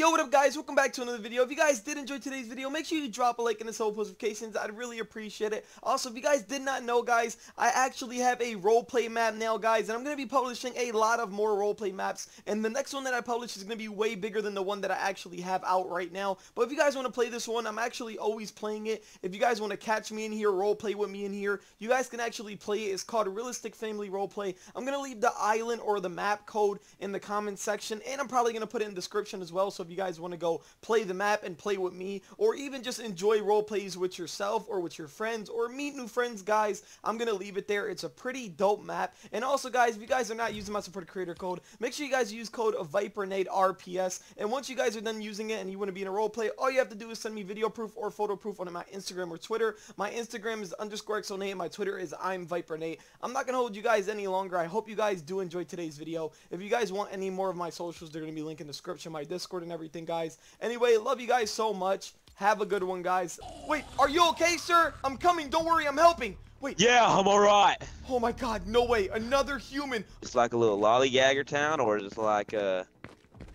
Yo, what up guys? Welcome back to another video. If you guys did enjoy today's video, make sure you drop a like and the whole notifications. I'd really appreciate it. Also, if you guys did not know, guys, I actually have a roleplay map now, guys, and I'm going to be publishing a lot of more roleplay maps, and the next one that I publish is going to be way bigger than the one that I actually have out right now. But if you guys want to play this one, I'm actually always playing it. If you guys want to catch me in here, roleplay with me in here, you guys can actually play it. It's called Realistic Family Roleplay. I'm going to leave the island or the map code in the comment section, and I'm probably going to put it in the description as well, so you guys want to go play the map and play with me, or even just enjoy role plays with yourself or with your friends, or meet new friends, guys, I'm going to leave it there. It's a pretty dope map. And also, guys, if you guys are not using my support creator code, make sure you guys use code ViperNateRPS. And once you guys are done using it and you want to be in a role play, all you have to do is send me video proof or photo proof on my Instagram or Twitter. My Instagram is underscore XONate. My Twitter is I'm ViperNate. I'm not going to hold you guys any longer. I hope you guys do enjoy today's video. If you guys want any more of my socials, they're going to be linked in the description, my Discord and everything, guys. Anyway, love you guys so much. Have a good one, guys. Wait, are you okay, sir? I'm coming. Don't worry, I'm helping. Wait. Yeah, I'm alright. Oh my god, no way. Another human. It's like a little lollygagger town, or just like uh,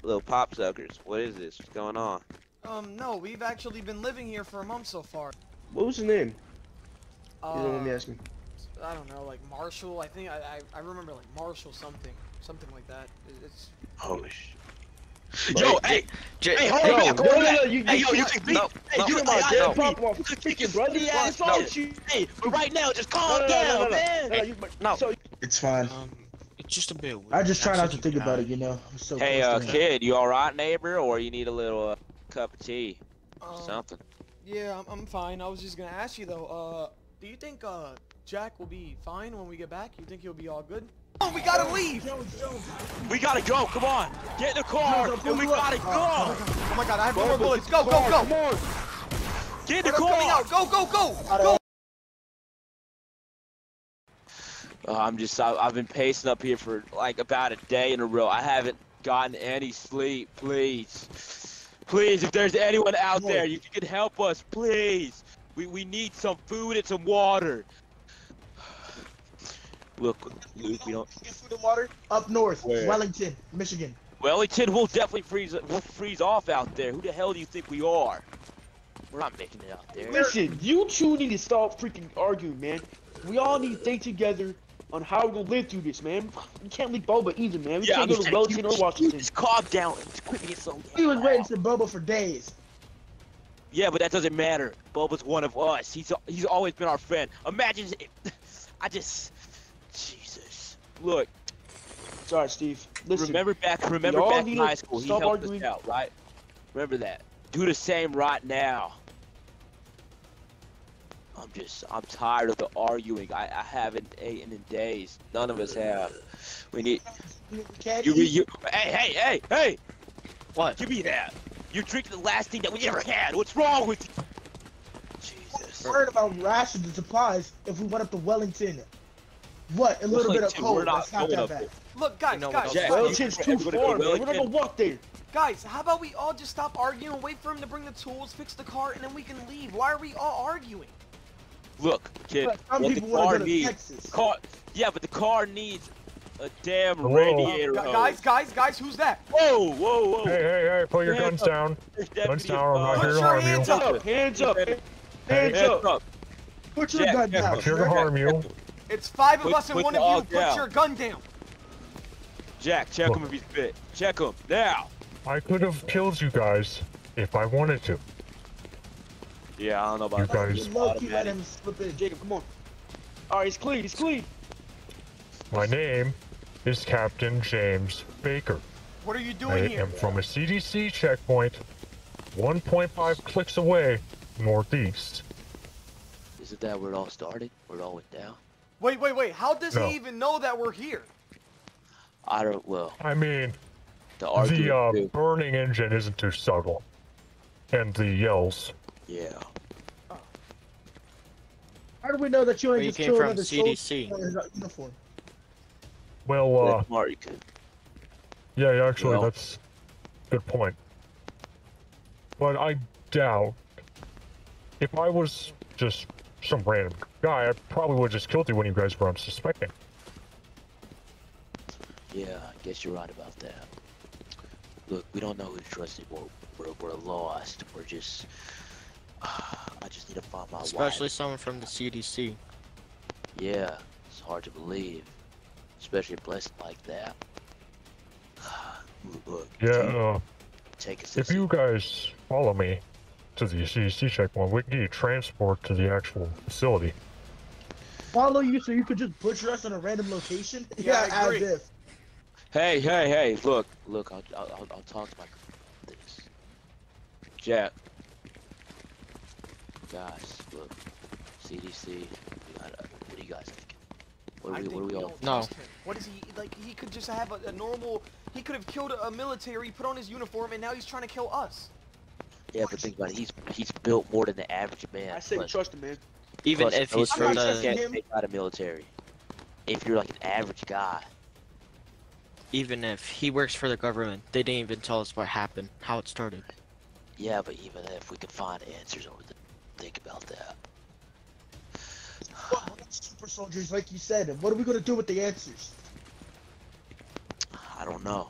little pop suckers. What is this? What's going on? Um, no, we've actually been living here for a month so far. What was his name? Uh, you don't want me asking. I don't know, like Marshall. I think I, I, I remember like Marshall something, something like that. It's Holy shit. Like, Yo, hey, J hey, hold no, on, no, come no, no, no, you- Hey, yo, you you- can beat. no, Hey, no, you You can my beat. dead Yo, pop off you can kick brother. his ass I off. saw you. Hey, but right now, just calm No, no, no, down, no, no, man. no, you- No. So It's fine. Um, it's just a bit. I just try not to think about it, you know. I'm so Hey, uh, kid, you alright, neighbor, or you need a little uh, cup of tea, um, something? Yeah, I'm, I'm fine. I was just gonna ask you though. Uh, do you think uh Jack will be fine when we get back? You think he'll be all good? Oh, we gotta leave! We gotta go. Come on, get in the car, Jones, I'll and we pull gotta go. Oh my god, I have no more bullets. Go, go, go! Come on. Get in the car. out. Go, go, go! Go! Uh, I'm just, I, I've been pacing up here for like about a day in a row. I haven't gotten any sleep. Please, please, if there's anyone out there, you can help us, please. We we need some food and some water. Look, Luke, we don't. Get food and water up north, Where? Wellington, Michigan. Wellington will definitely freeze. We'll freeze off out there. Who the hell do you think we are? We're not making it out there. Listen, you two need to stop freaking arguing, man. We all need to think together on how we're gonna live through this, man. We can't leave Boba either, man. We Yeah, can't I'm go to Wellington or you- you Washington. Just calm down just quit being so. We was waiting for Boba for days. Yeah, but that doesn't matter. Bubba's one of us. He's he's always been our friend. Imagine, if, I just, Jesus. Look, Sorry, Steve. Listen, remember back, remember back in high school, he stop helped arguing. us out, right? Remember that. Do the same right now. I'm just, I'm tired of the arguing. I, I haven't eaten in days. None of us have. We need, We you, you, hey, hey, hey, hey! What? Give me that. You're drinking the last thing that we ever had. What's wrong with you? Jesus. worried about rations and supplies if we went up to Wellington. What? A little bit of Wellington, we're cold. not That's not that bad. there. Look, guys, know what guys, else- Jack, guys, Wellington's too far, man. We're not gonna walk there. guys, how about we all just stop arguing and wait for him to bring the tools, fix the car, and then we can leave? Why are we all arguing? Look, kid, But some what people the want car to needs, Texas. car, yeah, but the car needs a damn Hello? radiator Gu- guys, guys, guys, who's that? Whoa, whoa, whoa. Hey, hey, hey, put your Hands guns up. down. There's Guns deputy down, I'm not above. here to Put your harm you. hands Hands up. up, hands up, Hey, hands Hands up. up. Put your Jack, gun Jack, down. I'm here to sir. harm you. It's five of Put- us and one of you. all Put your gun down. Jack, check Look. him if he's fit. Check him now. I could have killed you guys if I wanted to. Yeah, I don't know about You that. guys- Just low-key let him slip in. Jacob, come on. All right, he's clean. He's clean. My name is Captain James Baker. What are you I doing here? am from a CDC checkpoint 1.5 clicks away northeast. Isn't that where it all started? Where it all went down? Wait, wait, wait. How does No. he even know that we're here? I don't. Well, I mean, the the uh, burning engine isn't too subtle. And the yells. Yeah. How do we know that you ain't you just came killed from, another CDC. uniform? Well, uh, That's smart, you could. yeah, yeah, actually, Well- that's good point. But I doubt if I was just some random guy, I probably would have just killed you when you guys were unsuspecting. Yeah, I guess you're right about that. look, we don't know who to trust anymore. We're, we're lost. We're just. I just need to find my Especially wife. someone from the CDC. Yeah, it's hard to believe, especially a blessing like that. Look, Yeah, take- uh, take us. if you guys follow me to the CDC checkpoint, we can get you transport to the actual facility. Follow you so you could just butcher us in a random location? Yeah, I as agree. if. Hey, hey, hey! Look, look! I'll, I'll, I'll- I'll talk to my this. Jack. Guys, look. CDC. We gotta, what do you guys think? What I do we, think what we do we all? No. What is he like? He could just have a, a normal. He could have killed a, a military, put on his uniform, and now he's trying to kill us. Yeah, but think about it. He's he's built more than the average man. I say plus- trust him, man. Even plus if he's military, from I'm not you the, trusting him. out a military. If you're like an average guy, even if he works for the government, they didn't even tell us what happened, how it started. yeah, but even if we could find answers over the, think about that. Well, that's super soldiers, like you said. What are we gonna do with the answers? I don't know.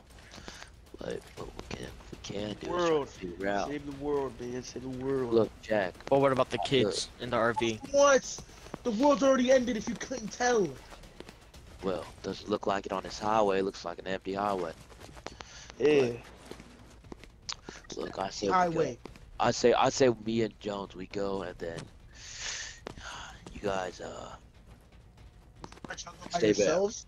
But what we can we can do is try to World. figure out. Save the world, man. Save the world. Look, Jack. But what about the Look. kids in the RV? What? The world's already ended if you couldn't tell. Well, doesn't look like it on this highway. It Looks like an empty highway. yeah. Look, I say we Highway. I say I say me and Jones we go, and then you guys uh By Stay back. yourselves?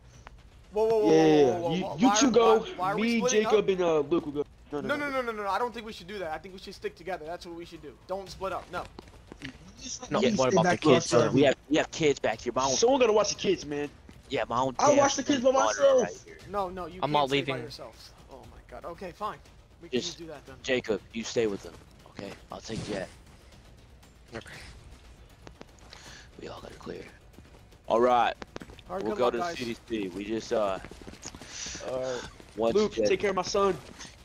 Whoa, whoa, whoa, Yeah, whoa, whoa, whoa, you, whoa. you Why two are- go. Why, why are we me, splitting Jacob, up? and uh, Luke will go. No, no, No, no, no, no, no, no. I don't think we should do that. I think we should stick together. That's what we should do. Don't split up. No. No, You what about the kids, outside. though? we have we have kids back here. My own Someone gotta watch the kids, man. yeah, my own. I'll watch the kids by daughter myself. Right here. No, no. You I'm can't not stay by leaving. yourselves. Oh my god. Okay, fine. We can Just- just do that then. Jacob, you stay with them. Okay, I'll take Jack. Okay. We all got to clear. All right, All right, we'll go luck, to the. CDC. We just uh Uh, once Luke, Jack, take care of my son.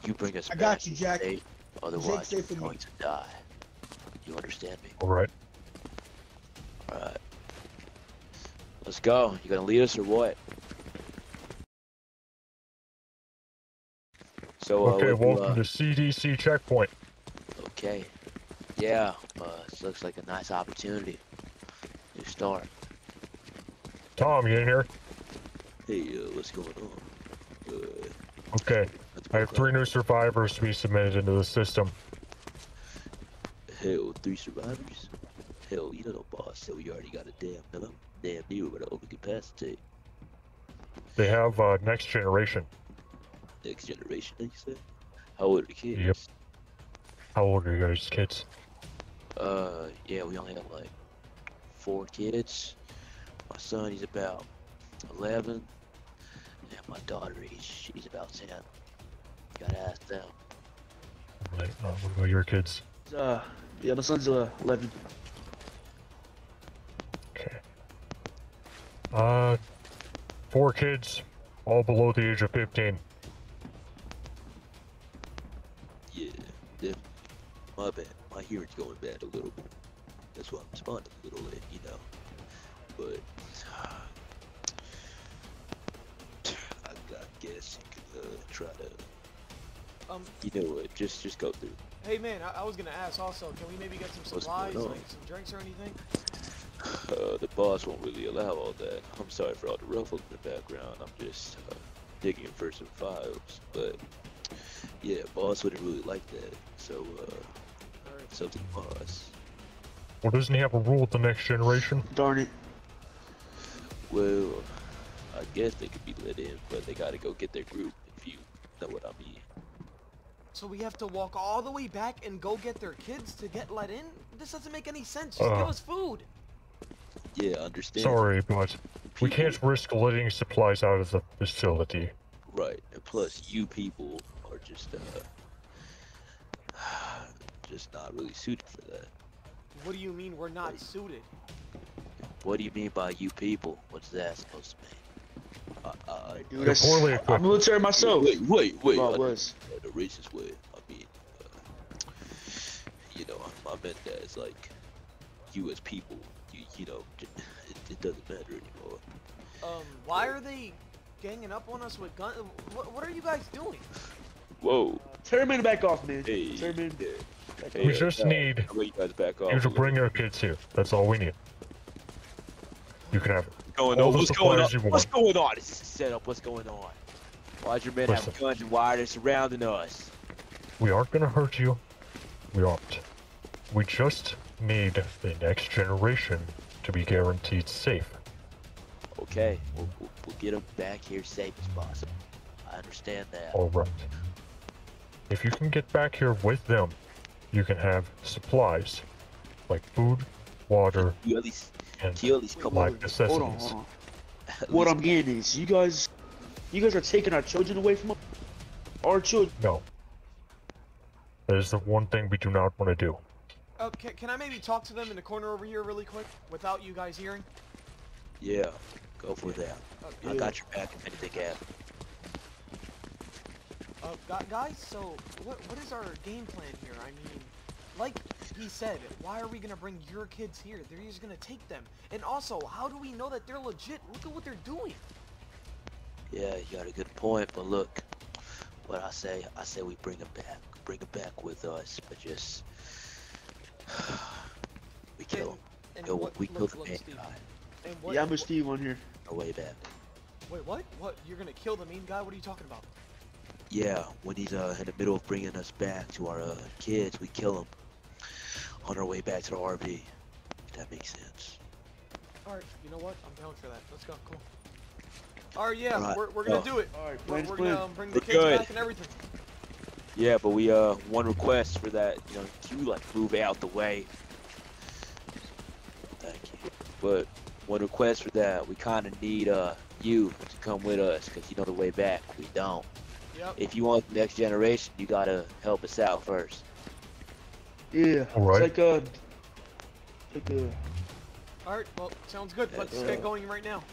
You bring us I back got you, to Jack. state, Otherwise, safe you're with me. going to die. You understand me? All right. All right. Let's go. You gonna lead us or what? So, uh, Okay, what do, welcome uh, to CDC checkpoint. okay. Yeah, uh, this looks like a nice opportunity. New start. Tom, you in here? Hey, uh, what's going on? Uh, Okay. I have three new survivors to be submitted into the system. Hell, three survivors? Hell, you know boss said we already got a damn, hello? Damn near with an overcapacity. They have uh, next generation. Next generation, you said? How old are the kids? Yep. How old are you guys, kids? Uh, yeah, we only have like four kids. My son, he's about 11. And my daughter, he's, she's about 10. Gotta ask them. Right. Uh, what about your kids? Uh, yeah, my son's uh 11. Okay. Uh, four kids, all below the age of 15. Yeah, definitely. My bad. My hearing's going bad a little bit. That's why I'm responding a little late, you know. But, I, I guess you could uh, try to, Um, you know what, just just go through. hey man, I, I was gonna ask also. Can we maybe get some supplies, like some drinks or anything? Uh, the boss won't really allow all that. I'm sorry for all the ruffles in the background. I'm just uh, digging for some files. But yeah, boss wouldn't really like that. So uh, Or it's up to the boss. Well, doesn't he have a rule with the next generation? Darn it. Well, I guess they could be let in, but they gotta go get their group. If you know what I mean. So we have to walk all the way back and go get their kids to get let in? This doesn't make any sense. Just Uh. give us food. Yeah, understand. Sorry, but we can't risk letting supplies out of the facility. Right, and plus you people are just uh, just not really suited for that. What do you mean we're not suited? What do you mean by you people? What's that supposed to mean? Uh, uh, Dude, You're that's, poorly I'm equipped. military myself. Wait, wait, wait. Well, I was. Didn't mean that in a racist way. I mean, uh, you know, I meant that as like you as people. You, you know, it, it doesn't matter anymore. Um, why are they ganging up on us with guns? What, what are you guys doing? Whoa, Terman, back off, man. Hey. Terman. Yeah. Back Hey, We uh, just no, need How about you guys back off? you to bring your kids here. That's all we need. You can have What's going all on? the What's going on? supplies you What's going on? This is a setup. What's going on? Why'd your men have Listen. guns and why are they surrounding us? We aren't gonna hurt you. We aren't. We just need the next generation to be guaranteed safe. Okay, we'll, we'll, we'll get them back here safe as possible. I understand that. All right. If you can get back here with them, you can have supplies like food, water, You at least, and you at least come life on. necessities. Hold on, hold on. at What I'm getting is, you guys, you guys are taking our children away from us. Our children. No. That is the one thing we do not want to do. Uh, can, can I maybe talk to them in the corner over here really quick without you guys hearing? Yeah, go for that. Uh, I got your back if anything happens. Uh, gu- guys, so what what is our game plan here? I mean, like he said, why are we gonna bring your kids here? They're just gonna take them. And also, how do we know that they're legit? Look at what they're doing. Yeah, you got a good point, but look, what I say, I say we bring him back. Bring him back with us, but just we kill him. And Yo, what, we look, kill the look, main Steve, guy. What, Yeah, I'm a Steve on here. Our way back. Wait, what? What? You're gonna kill the mean guy? What are you talking about? Yeah, when he's uh, in the middle of bringing us back to our uh, kids, we kill him on our way back to the RV. If that makes sense. All right, you know what? I'm down for that. Let's go. Come on. All right, yeah, Alright, we're, we're gonna go. do it. All right, We're, we're gonna um, bring the We're kids good. back and everything. Yeah, but we uh one request for that, you know, can you like move out the way? Thank you. But one request for that, we kind of need uh you to come with us because you know the way back we don't. Yep. If you want the next generation, you gotta help us out first. Yeah. All right. It's like a. Like a. All right. Well, sounds good. Let's Yeah. get going right now.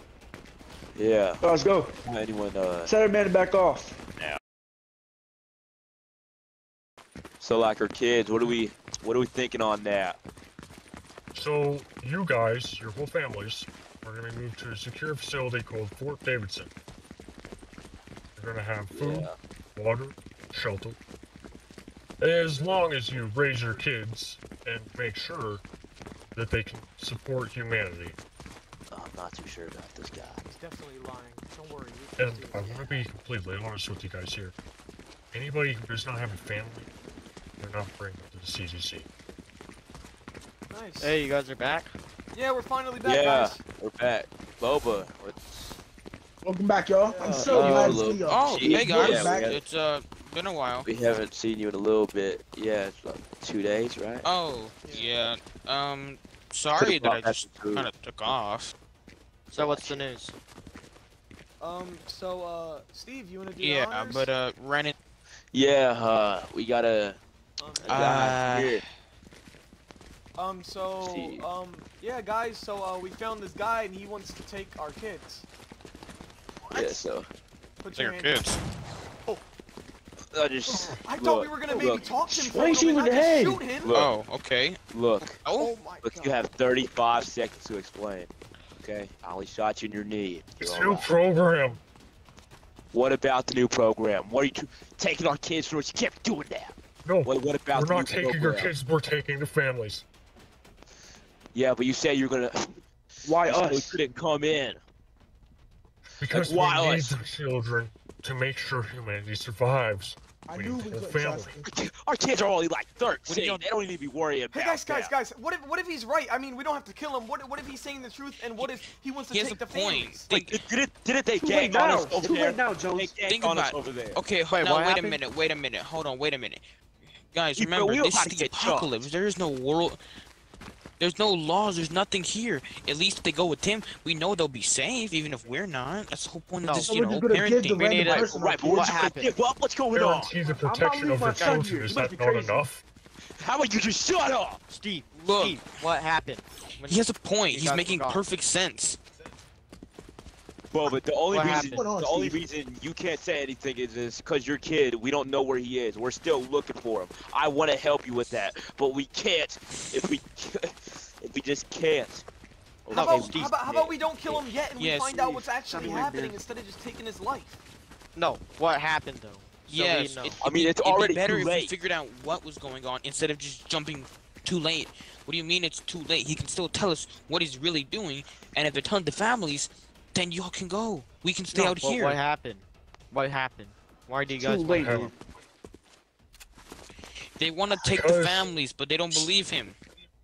Yeah. Oh, let's go. Anyone uh Tell that man to back off. so like our kids, what are we what are we thinking on that? So, you guys, your whole families, are going to be moved to a secure facility called Fort Davidson. You're going to have food, Yeah. water, shelter. As long as you raise your kids and make sure that they can support humanity. I'm not too sure about this guy. He's definitely lying. Don't worry. And I do it. want to be completely honest with you guys here. Anybody who does not have a family, they're not bringing to the CDC. Nice. Hey, you guys are back. Yeah, we're finally back, Yeah, guys. we're back. Boba, what's Welcome back, y'all. I'm so Uh, glad to look. see y'all. Oh, Gee, hey guys. yeah, we had- it's uh been a while. we haven't seen you in a little bit. Yeah, it's like two days, right? Oh, Yeah. yeah. Um, sorry that I just kind of took off. So what's the news? Um, so, uh, Steve, you wanna do the Yeah, honors? but uh, Renan. Yeah, uh, we gotta. Um, a Uh, here. um, so, Steve. um, yeah, guys, so, uh, we found this guy and he wants to take our kids. Yeah, so Put They're hand- kids. I just I thought we were gonna maybe look, talk to him for Why a is he moment, in not the just head? shoot him. Look. Oh, okay. Look, Oh, Oh my look, god. you have 35 seconds to explain. Okay, I only shot you in your knee. It's new alright. program. What about the new program? What are you taking our kids from us? You can't doing that. No, What, what about we're the not new taking your kids, we're taking the families. Yeah, but you said you're gonna. Why you said we us? couldn't come in. Because why we need us? the children to make sure humanity survives. I we knew we couldn't trust family. him. Our kids are only like 13. They don't even be worried about Hey guys, guys, that. guys! What if what if he's right? I mean, we don't have to kill him. What what if he's saying the truth? And what if he wants to He has take a the point. families? Like, Think- didn't, didn't they Too gang late on now. us over Too there? late now, They Jones. gang Think on us about- over there. okay. Wait, no, what wait a minute. Wait a minute. Hold on. Wait a minute. Guys, remember we this is the get shot. apocalypse. There is no world. There's no laws. There's nothing here. At least if they go with him, we know they'll be safe, even if we're not. That's the whole point No. of this, So you know, just give the parenting. We need random a- Right, our but we're kids. gonna happened? give up. What's going on? Guarantee the I'm not protection leaving of my your son children. here. Is that not enough? How about you just shut up? Steve, Look, Steve, what happened? When- he has a point. He's making forgot. perfect sense. Well, but the only What reason happened? On, the only reason you can't say anything is is because your kid. We don't know where he is. We're still looking for him. I want to help you with that, but we can't if we if we just can't. How about, we how about how about we don't kill him yet and Yeah, we find out what's actually something happening instead of just taking his life? No, what happened though? Yes, know. it- I it'd mean, be- it's it'd be better too if late. we figured out what was going on instead of just jumping too late. What do you mean it's too late? He can still tell us what he's really doing, and if they're telling the families, then y'all can go. We can stay No, out but here. What happened? What happened? Why do you guys late, hell. They want to take the families, but they don't believe him.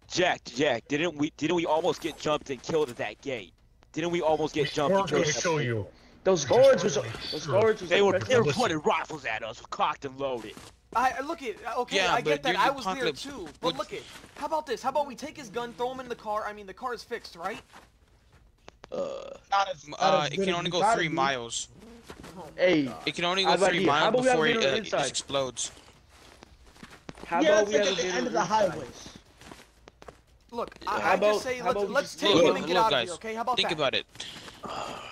Jack, Jack, didn't we didn't we almost get jumped and killed at that gate? Didn't we almost get We jumped and weren't gonna that kill gate? you. Those guards was those guards was They were they were Listen. pointing rifles at us, cocked and loaded. I I- look it. Uh, okay, Yeah, I get that. I the was there too. But look it. How about this? How about we take his gun, throw him in the car? I mean, the car is fixed, right? Uh, Not as, not Uh, as it can only go three be. miles. Hey, It can only go three miles about we have before it it, uh, it explodes. how yeah, about it's we like have at the end of the highways. Look, Yeah, I, how I about- just say let's let's take look, him and get look, out guys, of here. Okay? How about Think that? about it.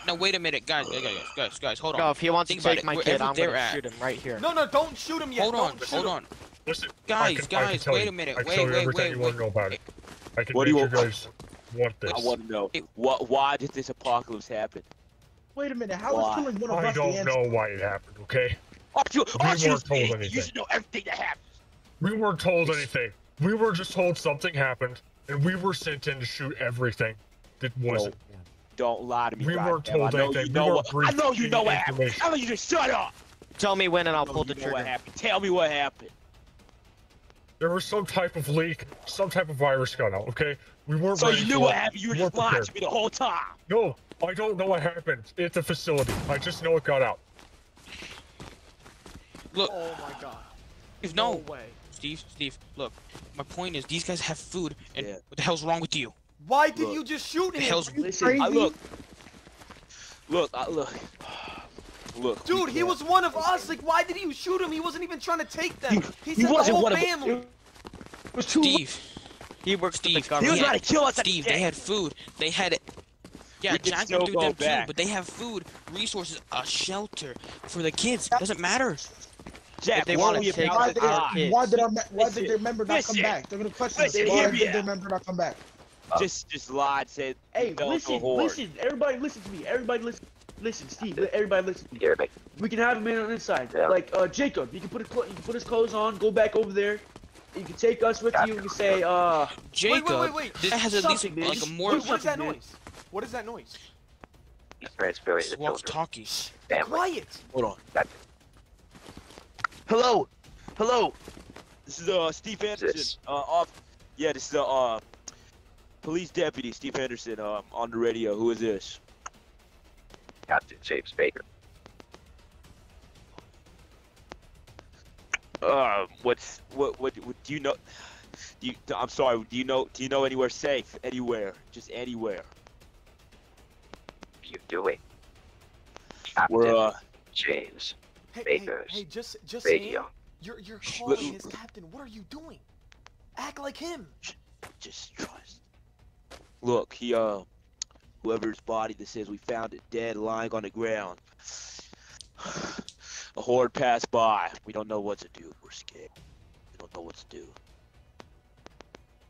Now wait a minute, guys, guys, guys, guys, guys, hold on. No, if he wants Think to take my kid, I'm gonna at. shoot him right here. No, no, don't shoot him yet. Hold on, hold on. Listen, Guys, can, I can guys, wait a minute. I can Wait, you wait, everything wait, you want to wait. know about it. I can What do you you want- guys want this. I want to know It- what why did this apocalypse happen? Wait a minute, how Why? killing one of I us the don't know why it happened, okay? Aren't you, We aren't you, weren't told you anything. should know everything that happened. We weren't told anything. We were just told something happened, and we were sent in to shoot everything that wasn't. Don't lie to me. We goddamn. weren't told I know anything. You We know weren't what, I know you know what happened. information. How about you just shut up? Tell me when and I'll pull the you know what trigger. happened. Tell me what happened. There was some type of leak, some type of virus got out, okay? We weren't So ready you knew what happened. You were just weren't lying prepared. to me the whole time. No, I don't know what happened. It's a facility. I just know it got out. Look, Oh my god. if No no, way. Steve, Steve, look. My point is, these guys have food, and Yeah. what the hell's wrong with you? Why did Look. you just shoot him? The him? hell's Listen, I look. Look, I look. Look. Dude, he was one of us. Like, why did you shoot him? He wasn't even trying to take them. He, he said wasn't whole one of family. it was too Steve, He works for the Steve, He was trying to kill us at the Steve, they had food. They had. It. Yeah, We can Jack still went through go them back. too, but they have food, resources, a shelter for the kids. Doesn't matter. Jack, they why wanna take Why did, our they, kids. why did our why did their member not come back? They're gonna question us. listen, Why hear me did their member not come back? Just, just lied. Said Hey, we fell into a listen, listen, everybody listen to me. Everybody listen. Listen, Steve, li- everybody listen to me. We can have him in on the inside. Yeah. Like uh Jacob, you can put his clo- you can put his clothes on, go back over there. You can take us with you and say, uh Jacob, wait, wait, wait. this has at least man. like a more Wait, what is that man. noise? What is that noise? Transparent the walkie children. talkie. Family. Quiet. Hold on. That's Hello, hello. This is uh Steve Anderson. This. Uh, off. Yeah, this is uh, uh police deputy Steve Anderson Um, on the radio. Who is this? Captain James Baker. Uh, what's what what, what do you know? Do you, I'm sorry. Do you know? Do you know anywhere safe? Anywhere? Just anywhere? What are you doing? Captain We're uh. James Hey, hey, Baker's hey, just, just saying. Radio. You're, you're calling his captain. What are you doing? Act like him. Just trust. Look, he uh, whoever's body this is, we found it dead, lying on the ground. A horde passed by. We don't know what to do. We're scared. We don't know what to do.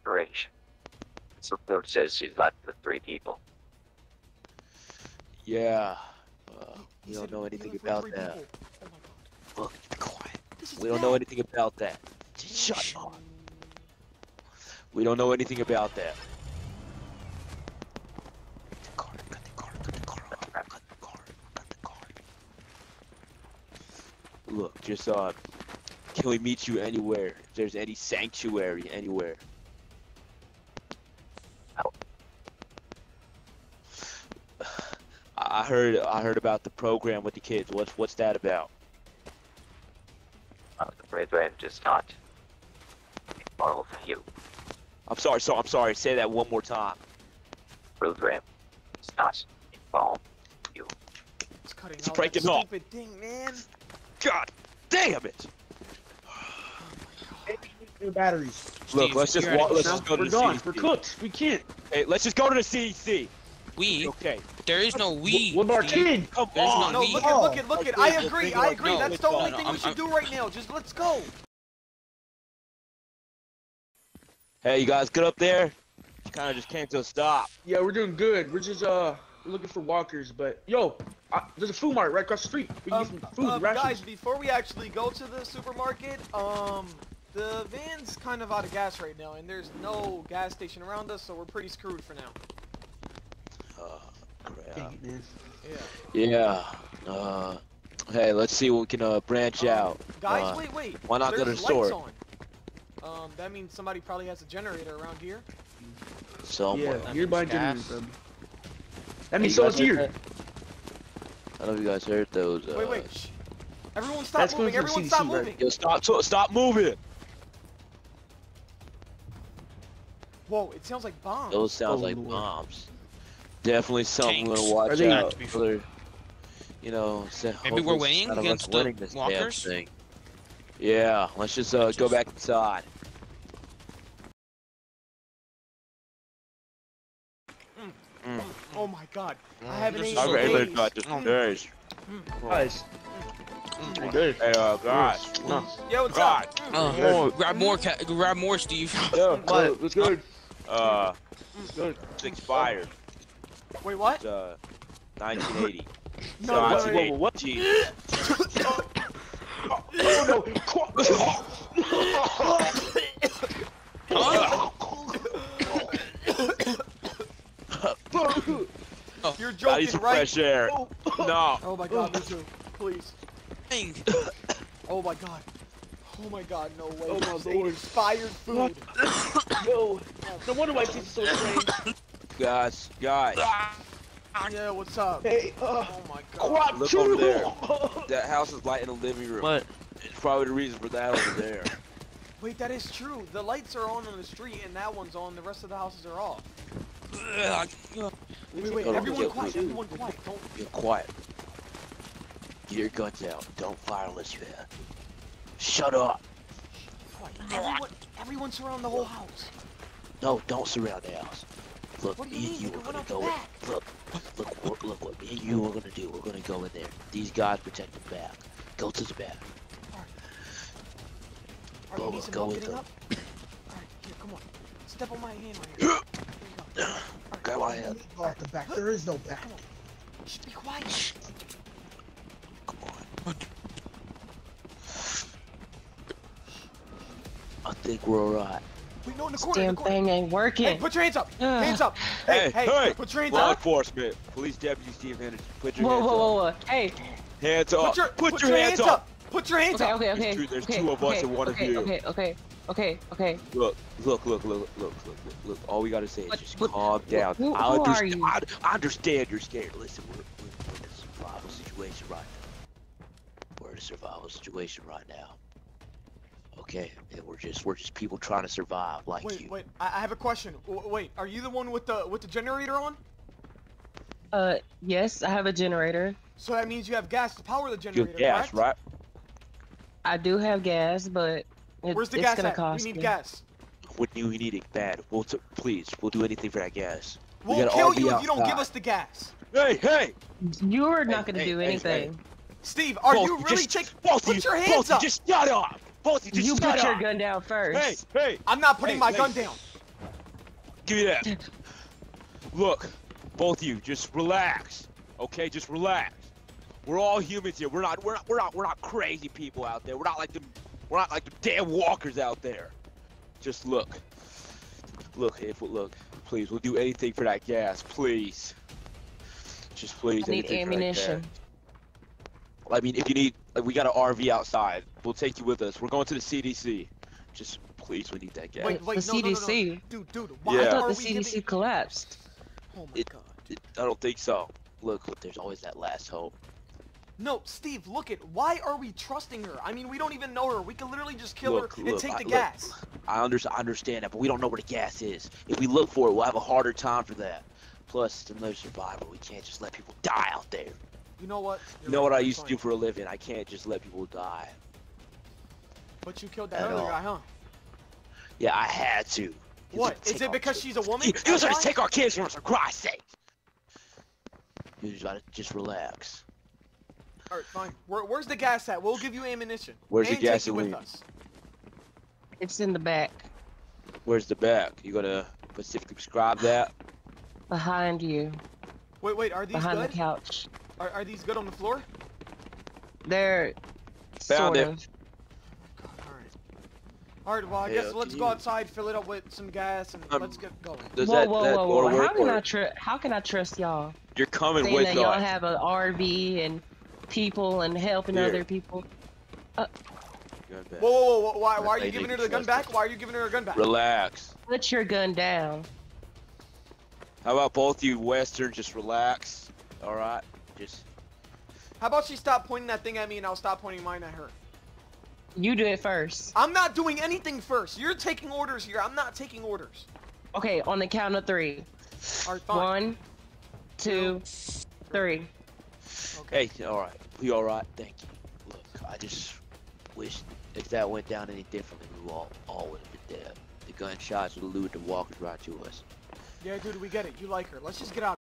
Rage. So note says she's left with three people. Yeah. Uh, we don't know anything about that. Oh. Look, be quiet. We don't know anything about that. Shut up. We don't know anything about that. Cut the car, cut the car, cut the car off, cut the car, cut the car. Look, just uh, can we meet you anywhere? If there's any sanctuary anywhere. I I heard, I heard about the program with the kids. What's, what's that about? Uh, the program does not involve you. I'm sorry, so I'm sorry. Say that one more time. Program does not involve you. It's cutting It's out breaking that off. stupid thing, man. God damn it! New batteries. Look, Steve, let's just walk. Let's just go to we're the gone. CDC. We're cooked. We can't. Hey, let's just go to the CDC. We? Okay. There is no we. What about our Steve. kid? Come There's no on. No, we- look at, look at, look at. I agree. I agree. no, That's the only no, thing I'm- we should I'm- do right now. Just let's go. Hey, you guys, get up there. Kind of just came to a stop. Yeah, we're doing good. We're just uh we're looking for walkers, but yo, I, there's a food mart right across the street. We can Um, get some food, um, rations. guys, before we actually go to the supermarket, um, the van's kind of out of gas right now, and there's no gas station around us, so we're pretty screwed for now. Uh, crap. Dang it, man. Yeah. Yeah. Uh, hey, let's see what we can uh, branch Um, out. Guys, Uh, wait, wait. why not go to the store? on. Um, that means somebody probably has a generator around here. Somewhere. Yeah, That you're means buying gas. generators, um. That means Hey, so it's here. heard I don't know if you guys heard those. Uh, Wait, wait. Shh. Everyone stop That's moving. Everyone CDC, stop right? moving. Yo, stop! so- Stop moving! Whoa, it sounds like bombs. Those sounds Oh, like Lord. bombs. Definitely something Tanks. to watch Are they- out To be for. You know, Maybe we're hopefully winning none of us against the winning this damn walkers? Yeah, let's just uh, go back inside. Oh my god. I haven't This ate is in so days. good. this Mm. days. Guys, Mm. good. Hey, uh, guys. Yo, what's God. up? Mm. Uh, more, grab more, ca- grab more, Steve. Yeah, What? It's good. uh, Good. it's expired. Wait, what? It's, uh, 1980. No, whoa, way. whoa, whoa, what? Jesus. Oh no. You're I joking, need some right? fresh air. No. Oh my god, me too. Please. Dang. Oh my god. Oh my god, no way. Oh my just ate lord. expired food. No. No wonder why this is so strange. Guys, guys, Yeah, what's up? Hey, uh, Oh my god. quad Look two. over there. that house is light in the living room. What? It's probably the reason for that over there. Wait, that is true. The lights are on on the street and that one's on. The rest of the houses are off. Ugh. Wait, wait, everyone quiet, everyone quiet. Don't. Get quiet. Get your guns out. Don't fire unless you have. Shut up. Quiet. Everyone, everyone surround the whole house. No, don't surround the house. Look, me and you are gonna go in. Look, look, look, look what me and you are gonna do. We're gonna go in there. These guys protect the back. Go to the back. Alright, some go with them. Alright, here, come on. Step on my hand right here. There you go. Go ahead. Go out the back. There is no back. Shh, be quiet. Come on. I think we're alright. Wait, no, in the corner, in Damn the corner. thing ain't working. Hey, put your hands up. Ugh. Hands up. Hey, Hey, hey, hey, put your hands Law up. enforcement, police deputy Steve Henderson. Put your whoa, hands whoa, up. whoa, whoa. Hey. Hands up. Put your, put your hands up. Put your hands Okay, up. okay, okay. There's two- there's okay, two of us okay, and one of okay, you. Okay, okay, okay, okay. Okay. Look, look, look, look, look, look, look, look. All we gotta say is What- just what- calm down. who- I, who are understand, you? I, I understand you're scared. Listen, we're, we're in a survival situation right now. We're in a survival situation right now. Okay, and we're just we're just people trying to survive like Wait, you. wait. I, I have a question. W wait, are you the one with the with the generator on? Uh, yes, I have a generator. So that means you have gas to power the You generator, have gas, correct? right? I do have gas, but it, Where's the it's gas gonna at? cost we need me. gas. When you need it bad, we'll t- please, we'll do anything for that gas. We We'll gotta kill you if you don't give us the gas. Hey, hey! You're not Hey, gonna hey, do hey, anything. Steve, are Both you you really just, taking? both Put you, your both hands you up. just shut up! Both you just You shut put your gun down first. Hey, hey! I'm not putting Hey, my hey. gun down. Give me that. Look, both of you, just relax. Okay, just relax. We're all humans here. We're not. We're not. We're not. We're not crazy people out there. We're not like them. We're not like the damn walkers out there. Just look. Look, if we look, please, we'll do anything for that gas, please. Just please. I need anything for that ammunition. gas. I mean, if you need, like, we got an RV outside. We'll take you with us. We're going to the CDC. Just please, we need that gas. Wait, wait, the no, no, no, no. CDC. Dude, dude, why Yeah. I thought the CDC giving? collapsed. Oh my It- god. It- I don't think so. Look, look, there's always that last hope. No, Steve, look at why are we trusting her? I mean, we don't even know her. We could literally just kill Look, her and look, take I- the look. gas. I, under, I understand that, but we don't know where the gas is. If we look for it, we'll have a harder time for that. Plus, it's another survivor. We can't just let people die out there. You know what? You You're know right, what I used to do for a living? I can't just let people die. But you killed that At other all. guy, huh? Yeah, I had to. He What? Is it because kids. she's a woman? He, he was That's gonna take our kids from us, for Christ's sake! You just gotta just relax. All right, fine. Where, where's the gas at? We'll give you ammunition. Where's the and take you with us. It's in the back, Where's the back? You gonna specifically prescribe that? behind you. Wait, wait, are these behind the good? couch. Are, are these good on the floor? They're Found sort it. of. Alright. Alright, well, I Yeah, guess let's go outside, fill it up with some gas, and Um, let's get going. Does whoa, that, whoa, that whoa, go whoa! How can or I How can I trust y'all? you're coming Saying with that y'all have an RV and people and helping Here. other people. Gun back. Whoa, whoa, whoa, why, why are you you giving her the gun back? Why are you giving her her gun back? Relax. Put your gun down. How about both you Westerns just relax? All right. Just How about she stop pointing that thing at me and I'll stop pointing mine at her? You do it first. I'm not doing anything first. You're taking orders here. I'm not taking orders. Okay, on the count of three. Alright, fine. One, two, three. Okay. hey, all right. We all right? Thank you. Look, I just wish if that went down any differently, we all all would have been dead. The gunshots would have the walkers right to us. Yeah, dude, we get it. You like her. Let's just get out.